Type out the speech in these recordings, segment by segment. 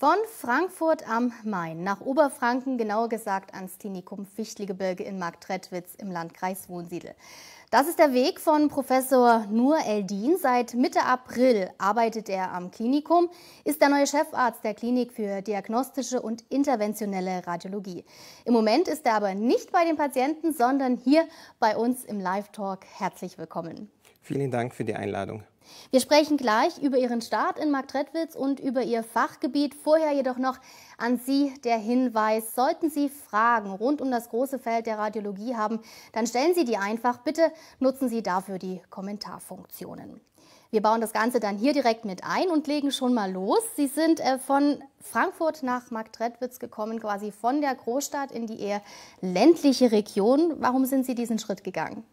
Von Frankfurt am Main nach Oberfranken, genauer gesagt ans Klinikum Fichtelgebirge in Marktredwitz im Landkreis Wohnsiedel. Das ist der Weg von Professor Nur Eldin. Seit Mitte April arbeitet er am Klinikum, ist der neue Chefarzt der Klinik für diagnostische und interventionelle Radiologie. Im Moment ist er aber nicht bei den Patienten, sondern hier bei uns im Live-Talk. Herzlich willkommen. Vielen Dank für die Einladung. Wir sprechen gleich über Ihren Start in Marktredwitz und über Ihr Fachgebiet. Vorher jedoch noch an Sie der Hinweis, sollten Sie Fragen rund um das große Feld der Radiologie haben, dann stellen Sie die einfach. Bitte nutzen Sie dafür die Kommentarfunktionen. Wir bauen das Ganze dann hier direkt mit ein und legen schon mal los. Sie sind äh, von Frankfurt nach Marktredwitz gekommen, quasi von der Großstadt in die eher ländliche Region. Warum sind Sie diesen Schritt gegangen?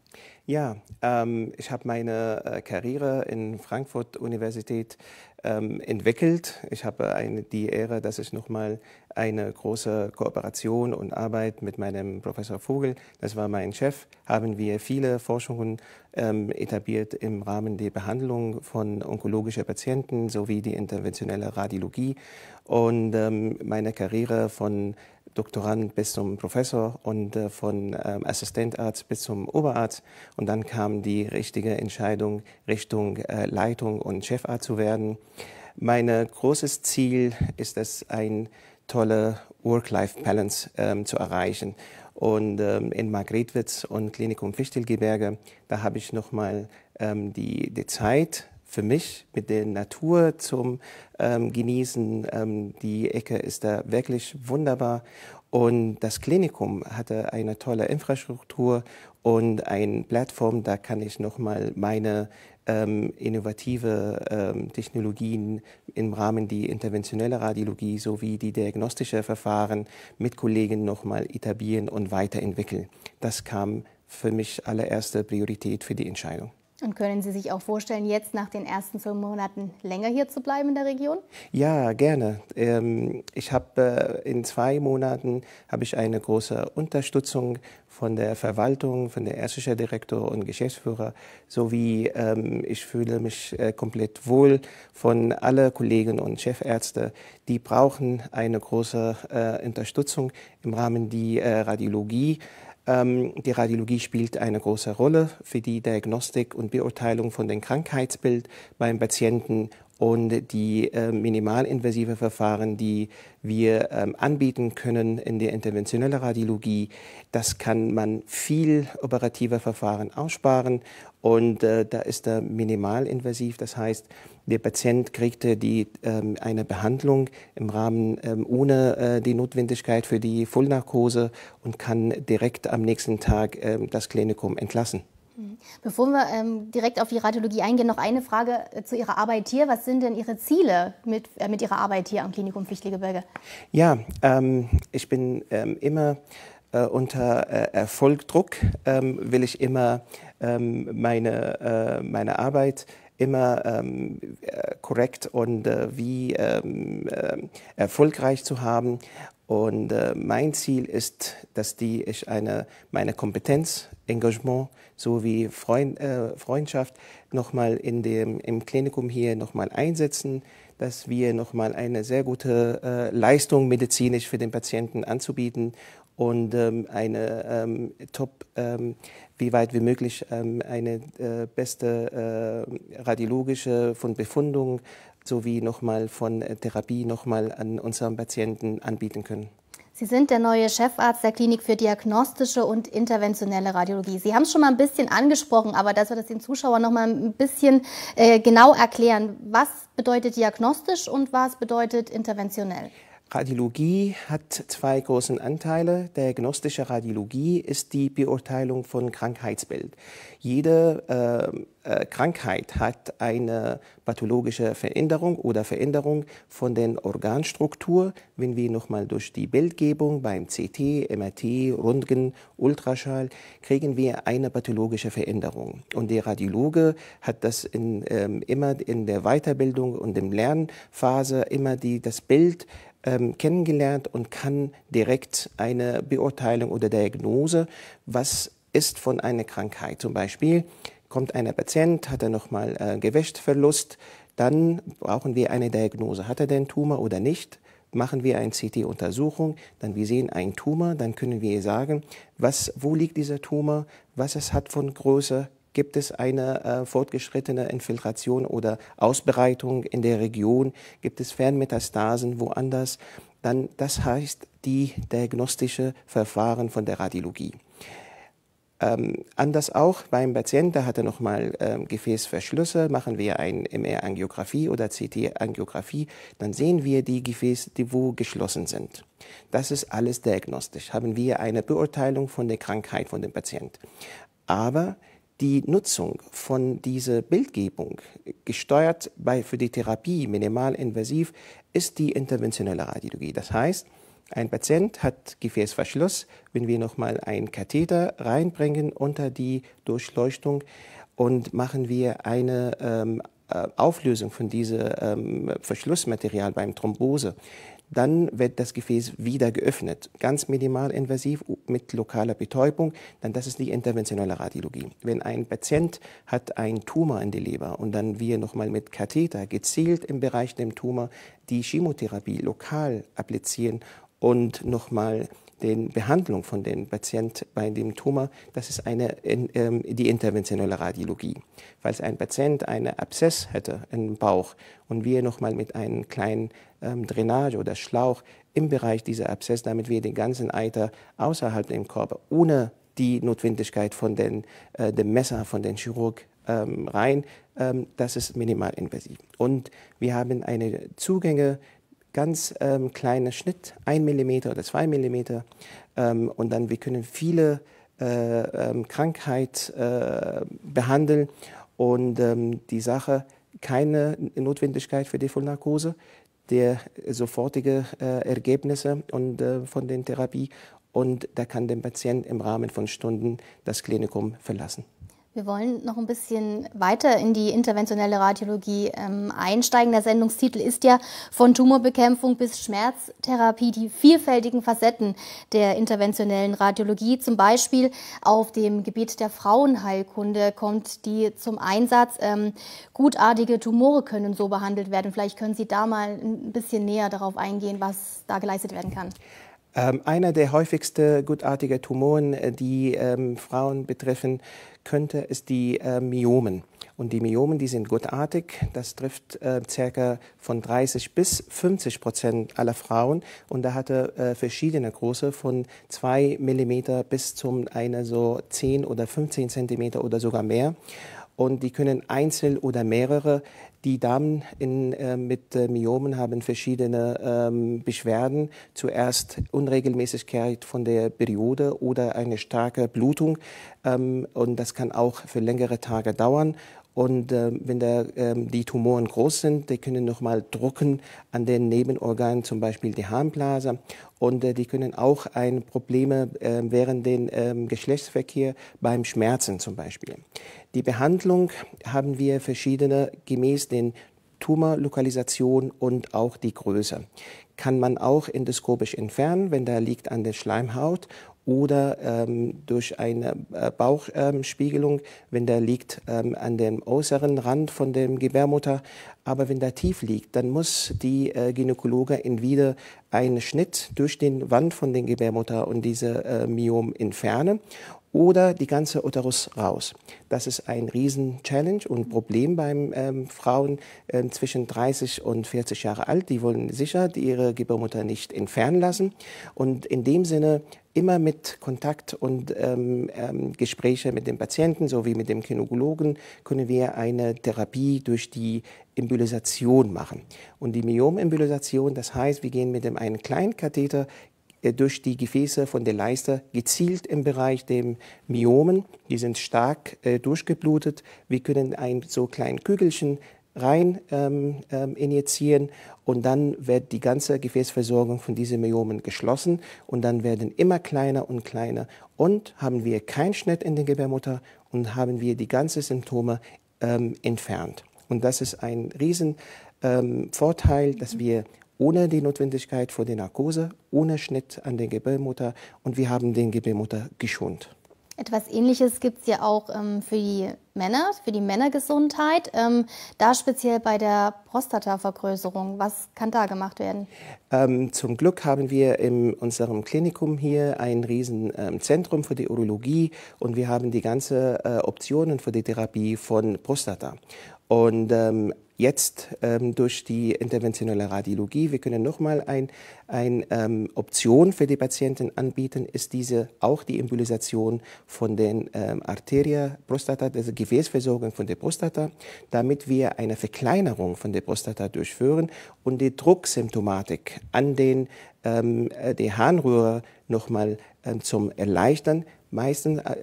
Ja, ähm, ich habe meine äh, Karriere in Frankfurt Universität ähm, entwickelt. Ich habe eine, die Ehre, dass ich nochmal eine große Kooperation und Arbeit mit meinem Professor Vogel, das war mein Chef, haben wir viele Forschungen ähm, etabliert im Rahmen der Behandlung von onkologischen Patienten sowie die interventionelle Radiologie. Und ähm, meine Karriere von Doktorand bis zum Professor und äh, von ähm, Assistentarzt bis zum Oberarzt. Und dann kam die richtige Entscheidung Richtung äh, Leitung und Chefarzt zu werden. Mein großes Ziel ist es, ein tolle Work-Life-Balance ähm, zu erreichen. Und ähm, in Margretwitz und Klinikum Fichtelgebirge, da habe ich nochmal ähm, die, die Zeit für mich mit der Natur zum ähm, Genießen. Ähm, die Ecke ist da wirklich wunderbar. Und das Klinikum hatte eine tolle Infrastruktur und eine Plattform, da kann ich nochmal meine ähm, innovative ähm, Technologien im Rahmen der interventionellen Radiologie sowie die diagnostische Verfahren mit Kollegen nochmal etablieren und weiterentwickeln. Das kam für mich allererste Priorität für die Entscheidung. Und können Sie sich auch vorstellen, jetzt nach den ersten zwölf Monaten länger hier zu bleiben in der Region? Ja, gerne. Ähm, ich habe äh, in zwei Monaten habe ich eine große Unterstützung von der Verwaltung, von der ärztlichen Direktor und Geschäftsführer, sowie ähm, ich fühle mich äh, komplett wohl von alle Kollegen und Chefärzte, die brauchen eine große äh, Unterstützung im Rahmen der Radiologie. Ähm, die Radiologie spielt eine große Rolle für die Diagnostik und Beurteilung von dem Krankheitsbild beim Patienten und die äh, minimalinvasive Verfahren, die wir ähm, anbieten können in der interventionellen Radiologie, das kann man viel operative Verfahren aussparen und äh, da ist er minimalinvasiv. Das heißt, der Patient kriegte die, ähm, eine Behandlung im Rahmen ähm, ohne äh, die Notwendigkeit für die Vollnarkose und kann direkt am nächsten Tag ähm, das Klinikum entlassen. Mhm. Bevor wir ähm, direkt auf die Radiologie eingehen, noch eine Frage äh, zu Ihrer Arbeit hier. Was sind denn Ihre Ziele mit, äh, mit Ihrer Arbeit hier am Klinikum Fichtelgebirge? Ja, ähm, ich bin ähm, immer äh, unter äh, Erfolgdruck, ähm, will ich immer ähm, meine, äh, meine Arbeit immer ähm, äh, korrekt und wie erfolgreich zu haben. Und äh, mein Ziel ist, dass die ich eine, meine Kompetenz, Engagement sowie Freund, äh, Freundschaft nochmal in dem, im Klinikum hier nochmal einsetzen, dass wir nochmal eine sehr gute äh, Leistung medizinisch für den Patienten anzubieten und ähm, eine ähm, top, ähm, wie weit wie möglich, ähm, eine äh, beste äh, radiologische von Befundung sowie nochmal von äh, Therapie nochmal an unseren Patienten anbieten können. Sie sind der neue Chefarzt der Klinik für diagnostische und interventionelle Radiologie. Sie haben es schon mal ein bisschen angesprochen, aber dass wir das den Zuschauern noch mal ein bisschen äh, genau erklären. Was bedeutet diagnostisch und was bedeutet interventionell? Radiologie hat zwei großen Anteile. Diagnostische Radiologie ist die Beurteilung von Krankheitsbild. Jede äh, äh, Krankheit hat eine pathologische Veränderung oder Veränderung von der Organstruktur. Wenn wir nochmal durch die Bildgebung beim CT, MRT, Röntgen, Ultraschall, kriegen wir eine pathologische Veränderung. Und der Radiologe hat das in, ähm, immer in der Weiterbildung und im Lernphase immer die, das Bild ähm, kennengelernt und kann direkt eine Beurteilung oder Diagnose, was ist von einer Krankheit. Zum Beispiel kommt ein Patient, hat er nochmal äh, Gewichtverlust, dann brauchen wir eine Diagnose. Hat er den Tumor oder nicht? machen wir eine CT-Untersuchung, dann wir sehen einen Tumor, dann können wir sagen, was, wo liegt dieser Tumor, was es hat von Größe, gibt es eine äh, fortgeschrittene Infiltration oder Ausbreitung in der Region, gibt es Fernmetastasen woanders, dann das heißt die diagnostische Verfahren von der Radiologie. Ähm, anders auch beim Patienten, da hat er nochmal ähm, Gefäßverschlüsse, machen wir eine MR-Angiografie oder CT-Angiografie, dann sehen wir die Gefäße, die wo geschlossen sind. Das ist alles diagnostisch, haben wir eine Beurteilung von der Krankheit von dem Patienten. Aber die Nutzung von dieser Bildgebung, gesteuert bei, für die Therapie minimalinvasiv, ist die interventionelle Radiologie. Das heißt, ein Patient hat Gefäßverschluss, wenn wir nochmal einen Katheter reinbringen unter die Durchleuchtung und machen wir eine ähm, äh, Auflösung von diesem ähm, Verschlussmaterial beim Thrombose, dann wird das Gefäß wieder geöffnet, ganz minimal invasiv mit lokaler Betäubung, dann das ist die interventionelle Radiologie. Wenn ein Patient hat einen Tumor in der Leber und dann wir nochmal mit Katheter gezielt im Bereich dem Tumor die Chemotherapie lokal applizieren und nochmal die Behandlung von dem Patienten bei dem Tumor, das ist eine, in, ähm, die interventionelle Radiologie. Falls ein Patient einen Abszess hätte im Bauch und wir nochmal mit einem kleinen ähm, Drainage oder Schlauch im Bereich dieser Abszess, damit wir den ganzen Eiter außerhalb dem Körper ohne die Notwendigkeit von den, äh, dem Messer von den Chirurg ähm, rein, ähm, das ist minimalinvasiv. Und wir haben eine Zugänge ganz ähm, kleiner Schnitt, 1 mm oder 2 mm. Ähm, und dann wir können viele äh, ähm, Krankheit äh, behandeln und ähm, die Sache keine Notwendigkeit für die der sofortige äh, Ergebnisse und, äh, von der Therapie und da kann der Patient im Rahmen von Stunden das Klinikum verlassen. Wir wollen noch ein bisschen weiter in die interventionelle Radiologie ähm, einsteigen. Der Sendungstitel ist ja von Tumorbekämpfung bis Schmerztherapie die vielfältigen Facetten der interventionellen Radiologie. Zum Beispiel auf dem Gebiet der Frauenheilkunde kommt die zum Einsatz. Ähm, gutartige Tumore können so behandelt werden. Vielleicht können Sie da mal ein bisschen näher darauf eingehen, was da geleistet werden kann. Ähm, einer der häufigsten gutartigen Tumoren, äh, die ähm, Frauen betreffen, könnte, ist die äh, Myomen. Und die Myomen, die sind gutartig. Das trifft äh, circa von 30 bis 50 Prozent aller Frauen. Und da hatte äh, verschiedene Größe von 2 Millimeter bis zum eine so 10 oder 15 Zentimeter oder sogar mehr. Und die können einzeln oder mehrere die Damen in, äh, mit äh, Myomen haben verschiedene ähm, Beschwerden. Zuerst Unregelmäßigkeit von der Periode oder eine starke Blutung. Ähm, und das kann auch für längere Tage dauern. Und äh, wenn der, ähm, die Tumoren groß sind, die können nochmal drucken an den Nebenorganen, zum Beispiel die Harnblase. Und äh, die können auch ein Probleme äh, während den ähm, Geschlechtsverkehr beim Schmerzen zum Beispiel. Die Behandlung haben wir verschiedene gemäß den Tumorlokalisation und auch die Größe. Kann man auch endoskopisch entfernen, wenn da liegt an der Schleimhaut oder ähm, durch eine äh, Bauchspiegelung, ähm, wenn der liegt ähm, an dem äußeren Rand von dem Gebärmutter. Aber wenn der tief liegt, dann muss die äh, Gynäkologe entweder einen Schnitt durch den Wand von den Gebärmutter und diese äh, Myom entfernen oder die ganze Uterus raus. Das ist ein Riesen-Challenge und Problem beim ähm, Frauen ähm, zwischen 30 und 40 Jahre alt. Die wollen sicher ihre Gebärmutter nicht entfernen lassen. Und in dem Sinne immer mit Kontakt und ähm, ähm, Gespräche mit dem Patienten sowie mit dem Kinokologen können wir eine Therapie durch die Embolisation machen. Und die Myomembolisation, das heißt, wir gehen mit dem einen kleinen Katheter äh, durch die Gefäße von der Leiste gezielt im Bereich der Myomen. Die sind stark äh, durchgeblutet. Wir können ein so kleines Kügelchen rein ähm, ähm, injizieren und dann wird die ganze Gefäßversorgung von diesen Myomen geschlossen und dann werden immer kleiner und kleiner und haben wir keinen Schnitt in der Gebärmutter und haben wir die ganzen Symptome ähm, entfernt. Und das ist ein riesen ähm, dass wir ohne die Notwendigkeit für die Narkose, ohne Schnitt an der Gebärmutter und wir haben den Gebärmutter geschont. Etwas Ähnliches gibt es ja auch ähm, für die Männer, für die Männergesundheit, ähm, da speziell bei der Prostatavergrößerung. Was kann da gemacht werden? Ähm, zum Glück haben wir in unserem Klinikum hier ein Riesenzentrum ähm, für die Urologie und wir haben die ganzen äh, Optionen für die Therapie von Prostata. Und ähm, jetzt ähm, durch die interventionelle Radiologie, wir können nochmal eine ein, ähm, Option für die Patienten anbieten, ist diese auch die Embolisation von den ähm, Arteria Prostata, also Gefäßversorgung von der Prostata, damit wir eine Verkleinerung von der Prostata durchführen und die Drucksymptomatik an den ähm, äh, die Harnröhre nochmal ähm, zum Erleichtern, meisten äh,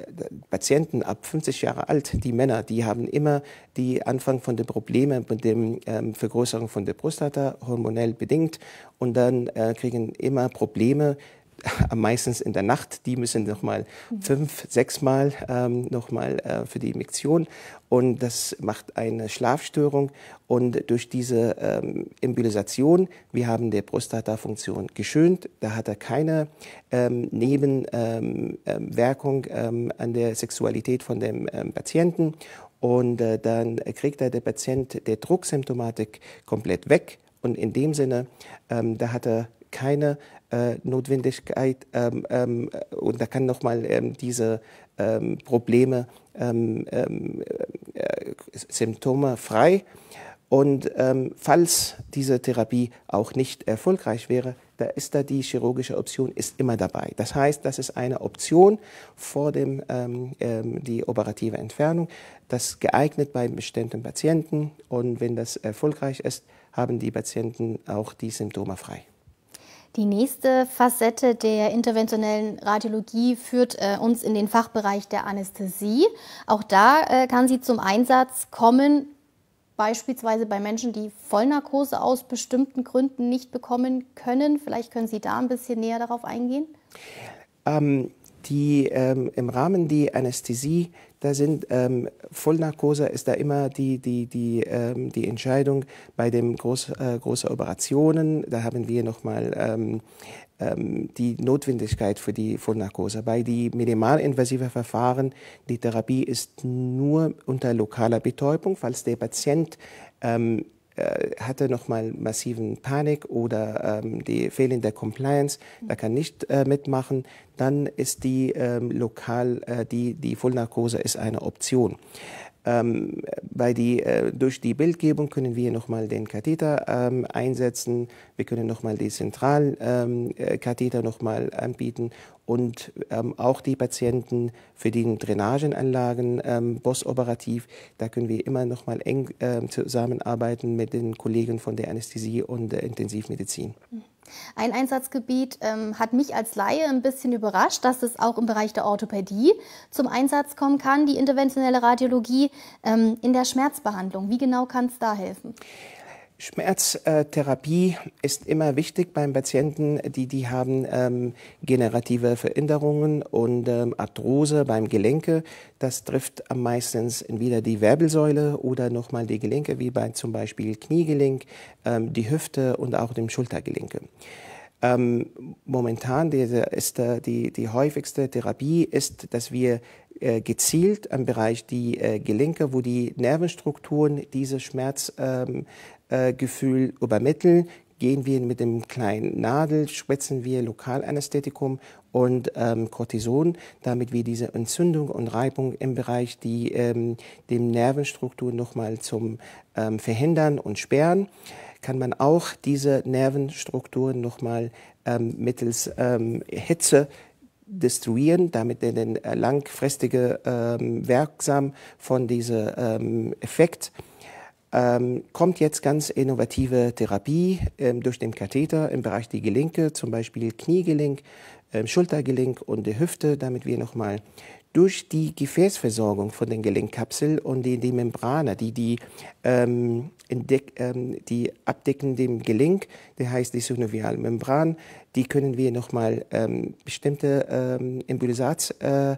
Patienten ab 50 Jahre alt, die Männer, die haben immer die Anfang von den Problemen mit dem ähm, Vergrößerung von der Prostata hormonell bedingt und dann äh, kriegen immer Probleme meistens in der Nacht. Die müssen noch mal fünf, sechs Mal ähm, noch mal äh, für die Injektion. Und das macht eine Schlafstörung. Und durch diese ähm, Embolisation, wir haben die Prostatafunktion geschönt, da hat er keine ähm, Nebenwirkung ähm, ähm, an der Sexualität von dem ähm, Patienten. Und äh, dann kriegt er der Patient der Drucksymptomatik komplett weg. Und in dem Sinne, ähm, da hat er keine Notwendigkeit ähm, ähm, und da kann nochmal ähm, diese ähm, Probleme, ähm, ähm, äh, Symptome frei. Und falls diese Therapie auch nicht erfolgreich wäre, da ist da die chirurgische Option ist immer dabei. Das heißt, das ist eine Option vor dem die operative Entfernung, das geeignet bei bestimmten Patienten und wenn das erfolgreich ist, haben die Patienten auch die Symptome frei. Die nächste Facette der interventionellen Radiologie führt äh, uns in den Fachbereich der Anästhesie. Auch da äh, kann sie zum Einsatz kommen, beispielsweise bei Menschen, die Vollnarkose aus bestimmten Gründen nicht bekommen können. Vielleicht können Sie da ein bisschen näher darauf eingehen. Ähm, die ähm, im Rahmen der Anästhesie, da sind ähm, Vollnarkose ist da immer die, die, die, ähm, die Entscheidung bei den groß, äh, großen Operationen. Da haben wir nochmal ähm, ähm, die Notwendigkeit für die Vollnarkose. Bei die minimalinvasive Verfahren, die Therapie ist nur unter lokaler Betäubung, falls der Patient ähm, äh, hatte nochmal massiven Panik oder ähm, die fehlende Compliance, da kann nicht äh, mitmachen, dann ist die ähm, lokal, äh, die, die Vollnarkose ist eine Option. Ähm, bei die, äh, durch die Bildgebung können wir nochmal den Katheter ähm, einsetzen. Wir können nochmal die Zentralkatheter ähm, äh, nochmal anbieten und ähm, auch die Patienten für die Drainagenanlagen ähm, postoperativ. Da können wir immer nochmal eng äh, zusammenarbeiten mit den Kollegen von der Anästhesie und der Intensivmedizin. Mhm. Ein Einsatzgebiet ähm, hat mich als Laie ein bisschen überrascht, dass es auch im Bereich der Orthopädie zum Einsatz kommen kann, die interventionelle Radiologie ähm, in der Schmerzbehandlung. Wie genau kann es da helfen? Schmerztherapie ist immer wichtig beim Patienten, die, die haben ähm, generative Veränderungen und ähm, Arthrose beim Gelenke. Das trifft am meisten entweder die Wirbelsäule oder nochmal die Gelenke, wie bei zum Beispiel Kniegelenk, ähm, die Hüfte und auch dem Schultergelenke. Ähm, momentan diese ist die, die häufigste Therapie ist, dass wir äh, gezielt am Bereich die äh, Gelenke, wo die Nervenstrukturen diese Schmerz ähm, äh, Gefühl übermitteln, gehen wir mit dem kleinen Nadel, spritzen wir Lokalanästhetikum und ähm, Cortison, damit wir diese Entzündung und Reibung im Bereich die ähm, den Nervenstruktur nochmal zum ähm, Verhindern und Sperren, kann man auch diese Nervenstrukturen nochmal ähm, mittels ähm, Hitze destruieren, damit den langfristige ähm, Wirksam von diesem ähm, Effekt ähm, kommt jetzt ganz innovative Therapie ähm, durch den Katheter im Bereich die Gelenke, zum Beispiel Kniegelenk, ähm, Schultergelenk und die Hüfte, damit wir nochmal durch die Gefäßversorgung von den Gelenkkapseln und die, die Membrane, die die, ähm, entdeck, ähm, die abdecken dem Gelenk, der heißt die synoviale Membran, die können wir nochmal ähm, bestimmte ähm, Embolisats äh,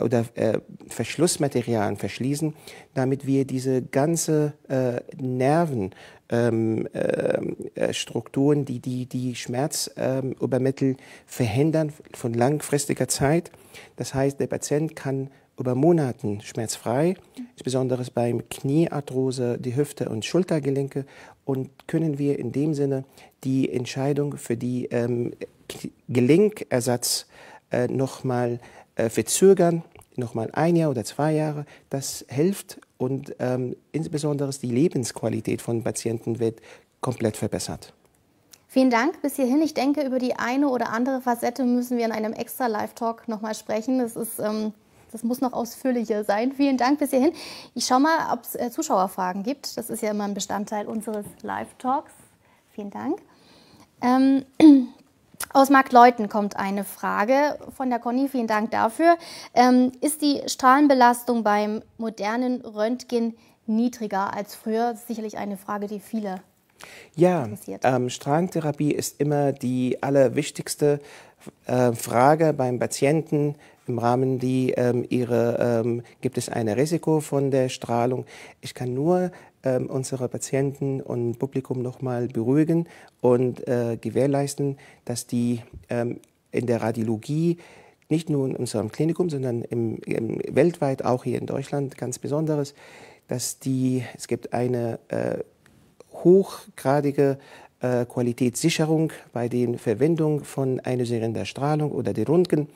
oder äh, Verschlussmaterialien verschließen, damit wir diese ganze äh, Nerven ähm, äh, Strukturen, die die, die Schmerzübermittel ähm, verhindern von langfristiger Zeit. Das heißt, der Patient kann über Monaten schmerzfrei, insbesondere beim Kniearthrose, die Hüfte und Schultergelenke und können wir in dem Sinne die Entscheidung für die ähm, Gelenkersatz äh, nochmal äh, verzögern, nochmal ein Jahr oder zwei Jahre. Das hilft und ähm, insbesondere die Lebensqualität von Patienten wird komplett verbessert. Vielen Dank bis hierhin. Ich denke, über die eine oder andere Facette müssen wir in einem extra Live-Talk nochmal sprechen. Das, ist, ähm, das muss noch ausführlicher sein. Vielen Dank bis hierhin. Ich schaue mal, ob es äh, Zuschauerfragen gibt. Das ist ja immer ein Bestandteil unseres Live-Talks. Vielen Dank. Ähm, aus Marktleuten kommt eine Frage von der Conny. Vielen Dank dafür. Ähm, ist die Strahlenbelastung beim modernen Röntgen niedriger als früher? Das ist sicherlich eine Frage, die viele ja, ähm, Strahlentherapie ist immer die allerwichtigste äh, Frage beim Patienten im Rahmen die ähm, ihre ähm, gibt es ein Risiko von der Strahlung. Ich kann nur ähm, unsere Patienten und Publikum nochmal beruhigen und äh, gewährleisten, dass die ähm, in der Radiologie nicht nur in unserem Klinikum, sondern im, im, weltweit auch hier in Deutschland ganz Besonderes, dass die es gibt eine äh, hochgradige Qualitätssicherung bei der Verwendung von ionisierender Strahlung oder der Röntgen.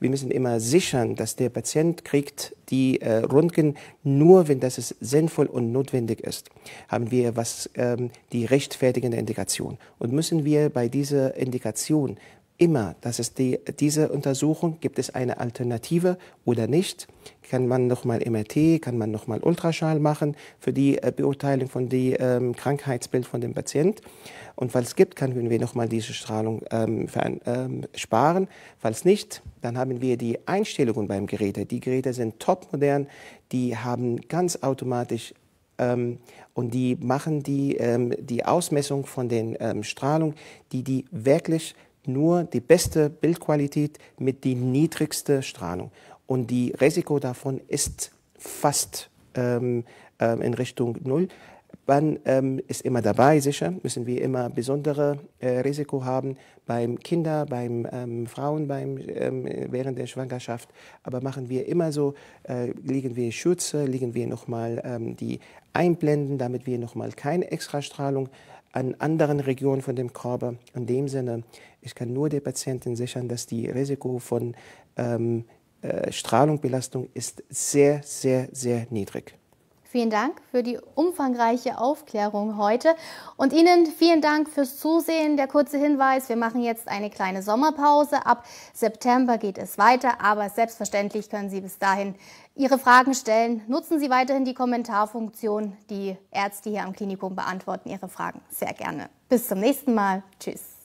Wir müssen immer sichern, dass der Patient kriegt die äh, Röntgen nur, wenn das sinnvoll und notwendig ist. Haben wir was ähm, die rechtfertigende Indikation und müssen wir bei dieser Indikation immer, dass es die, diese Untersuchung, gibt es eine Alternative oder nicht, kann man nochmal MRT, kann man nochmal Ultraschall machen für die äh, Beurteilung von dem ähm, Krankheitsbild von dem Patient. Und falls es gibt, können wir nochmal diese Strahlung ähm, für, ähm, sparen. Falls nicht, dann haben wir die Einstellungen beim Gerät. Die Geräte sind topmodern, die haben ganz automatisch ähm, und die machen die, ähm, die Ausmessung von den ähm, Strahlung, die die wirklich nur die beste Bildqualität mit die niedrigste Strahlung. Und die Risiko davon ist fast ähm, ähm, in Richtung Null. Man ähm, ist immer dabei, sicher, müssen wir immer besondere äh, Risiko haben beim Kinder, beim ähm, Frauen, beim, ähm, während der Schwangerschaft. Aber machen wir immer so, äh, legen wir Schürze, legen wir nochmal ähm, die einblenden, damit wir nochmal keine Extrastrahlung an anderen Regionen von dem Körper. In dem Sinne, ich kann nur der Patientin sichern, dass die Risiko von ähm, äh, Strahlungsbelastung ist sehr, sehr, sehr niedrig. Vielen Dank für die umfangreiche Aufklärung heute und Ihnen vielen Dank fürs Zusehen. Der kurze Hinweis, wir machen jetzt eine kleine Sommerpause. Ab September geht es weiter, aber selbstverständlich können Sie bis dahin Ihre Fragen stellen. Nutzen Sie weiterhin die Kommentarfunktion. Die Ärzte hier am Klinikum beantworten Ihre Fragen sehr gerne. Bis zum nächsten Mal. Tschüss.